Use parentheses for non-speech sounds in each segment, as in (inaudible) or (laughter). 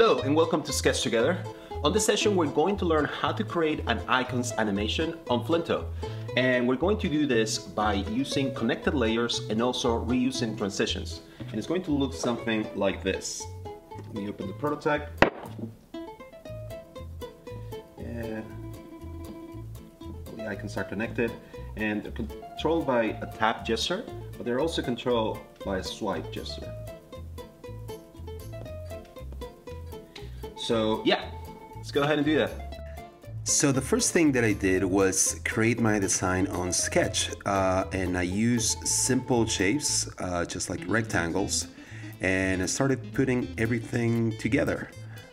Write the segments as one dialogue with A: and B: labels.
A: Hello and welcome to Sketch Together. On this session, we're going to learn how to create an icons animation on Flinto. And we're going to do this by using connected layers and also reusing transitions. And it's going to look something like this. Let me open the prototype. And the icons are connected and they're controlled by a tap gesture, but they're also controlled by a swipe gesture. So yeah, let's go ahead and do that. So the first thing that I did was create my design on Sketch uh, and I used simple shapes, uh, just like rectangles, and I started putting everything together.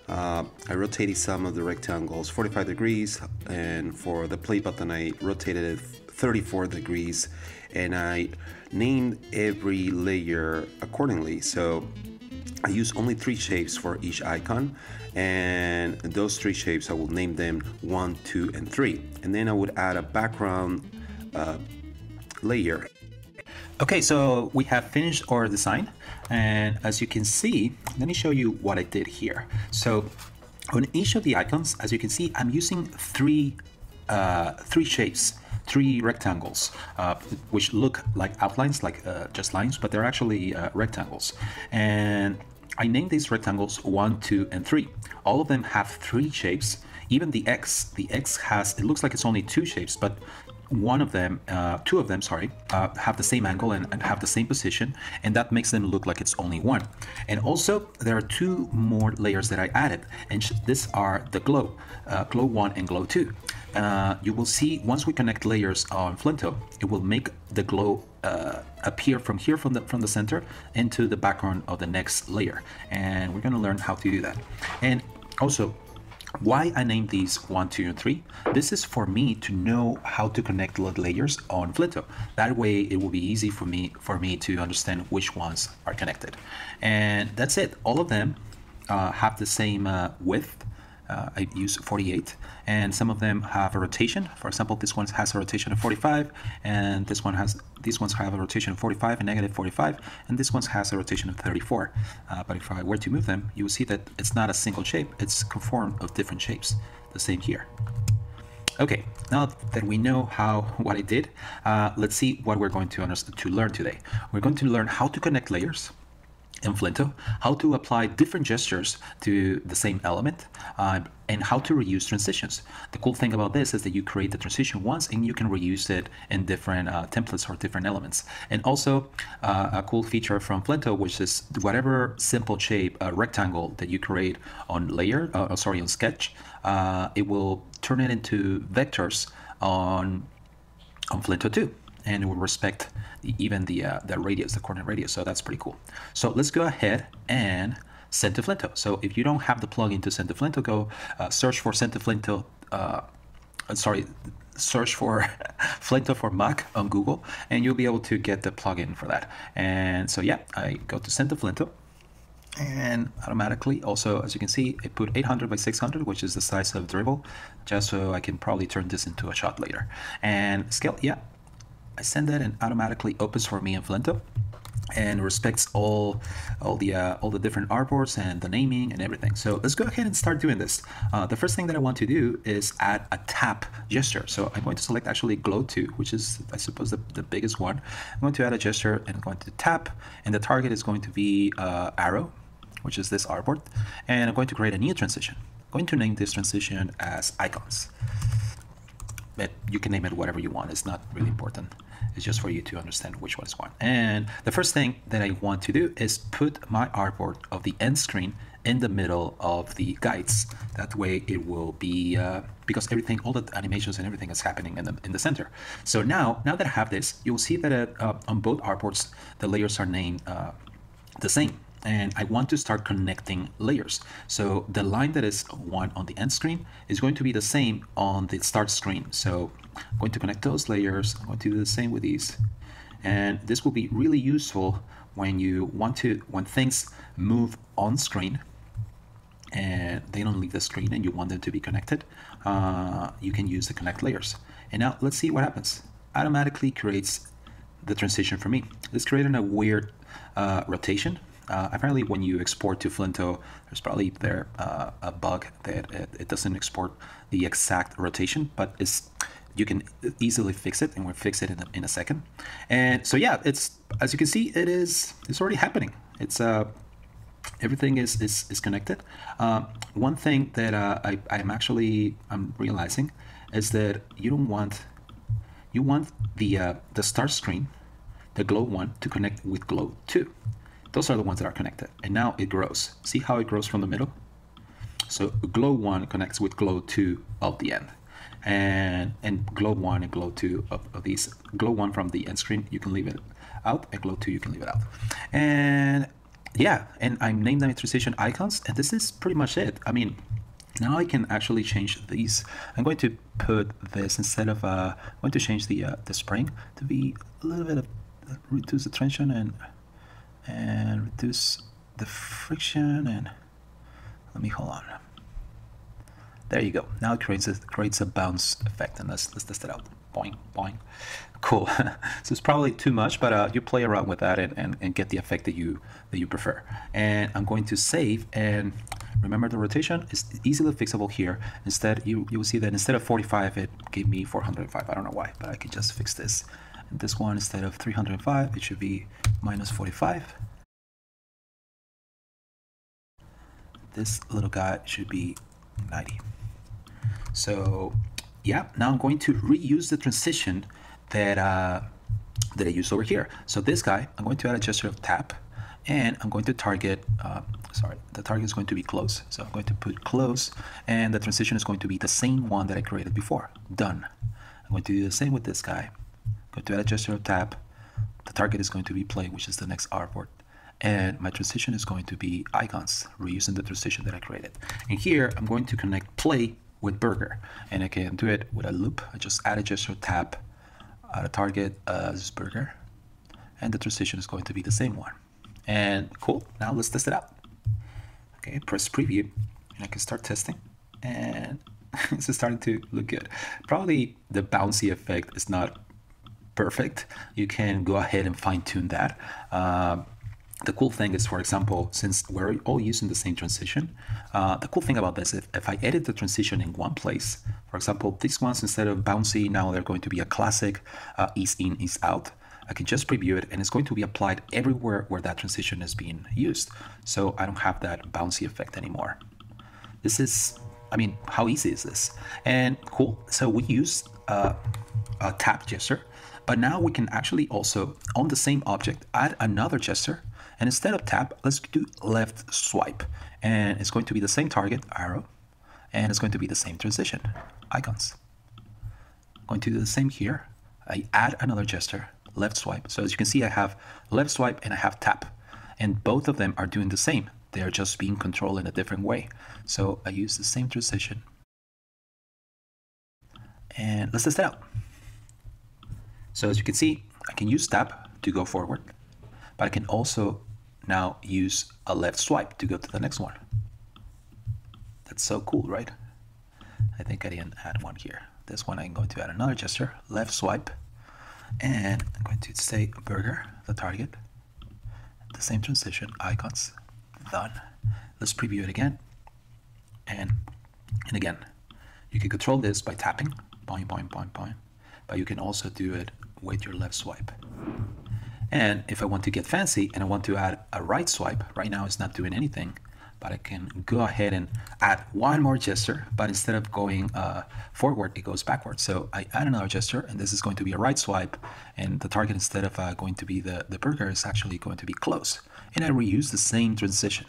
A: Uh, I rotated some of the rectangles 45 degrees and for the play button I rotated it 34 degrees and I named every layer accordingly. So I use only three shapes for each icon and those three shapes I will name them one, two, and three. And then I would add a background uh, layer.
B: Okay, so we have finished our design and as you can see, let me show you what I did here. So on each of the icons, as you can see, I'm using three, uh, three shapes three rectangles, uh, which look like outlines, like uh, just lines, but they're actually uh, rectangles. And I named these rectangles 1, 2, and 3. All of them have three shapes. Even the X, the X has, it looks like it's only two shapes, but one of them, uh, two of them, sorry, uh, have the same angle and, and, have the same position, and that makes them look like it's only one. And also, there are two more layers that I added, and these are the glow, uh, glow 1 and glow 2. Uh, you will see once we connect layers on Flinto, it will make the glow uh, appear from here from the from the center into the background of the next layer, and we're going to learn how to do that. And also, why I named these 1, 2, and 3? This is for me to know how to connect the layers on Flinto. That way it will be easy for me for me to understand which ones are connected. And that's it. All of them uh, have the same uh, width uh, I use 48 and some of them have a rotation. For example this one has a rotation of 45 and this one has these ones have a rotation of 45 and negative 45 and this one has a rotation of 34 uh, but if I were to move them you will see that it's not a single shape it's conformed of different shapes the same here. Okay, now that we know how what I did, uh, let's see what we're going to to learn today. We're going to learn how to connect layers, in Flinto, how to apply different gestures to the same element, uh, and how to reuse transitions. The cool thing about this is that you create the transition once and you can reuse it in different uh, templates or different elements. And also uh, a cool feature from Flinto, which is whatever simple shape, uh, rectangle that you create on layer, uh, sorry, on sketch, uh, it will turn it into vectors on, on Flinto too and it will respect the, even the, uh, the radius, the coordinate radius. So that's pretty cool. So let's go ahead and send to Flinto. So if you don't have the plugin to send to Flinto, go uh, search for send to Flinto. Uh, sorry, search for (laughs) Flinto for Mac on Google, and you'll be able to get the plugin for that. And so yeah, I go to send to Flinto and automatically also as you can see it put 800 by 600 which is the size of Dribbble just so I can probably turn this into a shot later and scale yeah I send that and automatically opens for me in Flinto and respects all all the uh, all the different artboards and the naming and everything. So let's go ahead and start doing this. Uh, the first thing that I want to do is add a tap gesture. So I'm going to select actually Glow 2, which is I suppose the, the biggest one. I'm going to add a gesture and I'm going to tap and the target is going to be uh, arrow, which is this artboard. And I'm going to create a new transition. I'm going to name this transition as icons. But you can name it whatever you want. It's not really important. It's just for you to understand which one is one. And the first thing that I want to do is put my artboard of the end screen in the middle of the guides. That way it will be, uh, because everything, all the animations and everything is happening in the, in the center. So now, now that I have this, you'll see that uh, on both artboards, the layers are named uh, the same and I want to start connecting layers. So the line that is one on the end screen is going to be the same on the start screen. So I'm going to connect those layers. I'm going to do the same with these. And this will be really useful when you want to, when things move on screen and they don't leave the screen and you want them to be connected, uh, you can use the connect layers. And now let's see what happens. Automatically creates the transition for me. Let's create a weird uh, rotation Uh, apparently, when you export to Flinto, there's probably there uh, a bug that it, it, doesn't export the exact rotation, but it's you can easily fix it, and we'll fix it in a, in a second. And so yeah, it's as you can see, it is it's already happening. It's uh everything is is, is connected. Uh, one thing that uh, I I'm actually I'm realizing is that you don't want you want the uh, the start screen, the glow one, to connect with glow two. Those are the ones that are connected, and now it grows. See how it grows from the middle? So glow one connects with glow two of the end and and glow one and glow two of, of, these glow one from the end screen you can leave it out and glow two you can leave it out and yeah and i named them transition icons and this is pretty much it i mean now I can actually change these. I'm going to put this instead of uh, I'm going to change the uh, the spring to be a little bit of uh, reduce the tension and and reduce the friction and let me hold on. There you go. Now it creates a, creates a bounce effect, and let's let's test it out. Boing, boing. Cool. (laughs) so it's probably too much, but uh, you play around with that and, and, and get the effect that you that you prefer. And I'm going to save and remember the rotation is easily fixable here. Instead, you you will see that instead of 45, it gave me 405. I don't know why, but I can just fix this. This one instead of 305, it should be minus 45. This little guy should be 90. So yeah, now I'm going to reuse the transition that, uh, that I used over here. So this guy, I'm going to add a gesture of tap and I'm going to target, uh, sorry, the target is going to be close. So I'm going to put close and the transition is going to be the same one that I created before, done. I'm going to do the same with this guy. Going to add a gesture of tap. The target is going to be play, which is the next artboard. And my transition is going to be icons reusing the transition that I created. And here I'm going to connect play with burger. And I can do it with a loop. I just add a gesture tap at a target as burger. And the transition is going to be the same one. And cool. Now let's test it out. Okay press preview. And I can start testing. And (laughs) it's starting to look good. Probably the bouncy effect is not perfect you can go ahead and fine-tune that uh, the cool thing is, for example, since we're all using the same transition, uh, the cool thing about this, if, if I edit the transition in one place, for example, these ones, instead of bouncy, now they're going to be a classic uh, ease in, ease out. I can just preview it and it's going to be applied everywhere where that transition is being used. So I don't have that bouncy effect anymore. This is, I mean, how easy is this? And cool, so we use uh, a tap gesture, but now we can actually also, on the same object, add another gesture and instead of tap, let's do left swipe. And it's going to be the same target, arrow, and it's going to be the same transition, icons. Going to do the same here. I add another gesture, left swipe. So as you can see, I have left swipe and I have tap. And both of them are doing the same. They are just being controlled in a different way. So I use the same transition. And let's test it out. So as you can see, I can use tap to go forward, but I can also now use a left swipe to go to the next one. That's so cool, right? I think I didn't add one here. This one I'm going to add another gesture, left swipe, and I'm going to say burger, the target, the same transition, icons, done. Let's preview it again. And, and again, you can control this by tapping, point, point, point, point, but you can also do it with your left swipe. And if I want to get fancy and I want to add a right swipe, right now it's not doing anything, but I can go ahead and add one more gesture, but instead of going uh, forward, it goes backward. So I add another gesture and this is going to be a right swipe and the target instead of uh, going to be the, the burger is actually going to be close. And I reuse the same transition.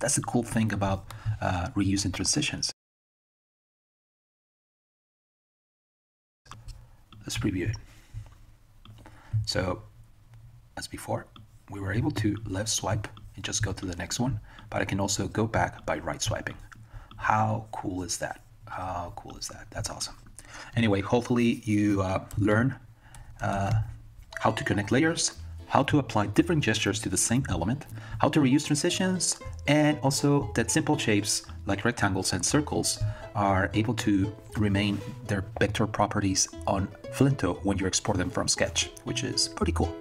B: That's the cool thing about uh, reusing transitions. Let's preview it. So as before, we were able to left swipe and just go to the next one, but I can also go back by right swiping. How cool is that? How cool is that? That's awesome. Anyway, hopefully you uh, learn uh, how to connect layers, how to apply different gestures to the same element, how to reuse transitions, and also that simple shapes like rectangles and circles are able to remain their vector properties on Flinto when you export them from Sketch, which is pretty cool.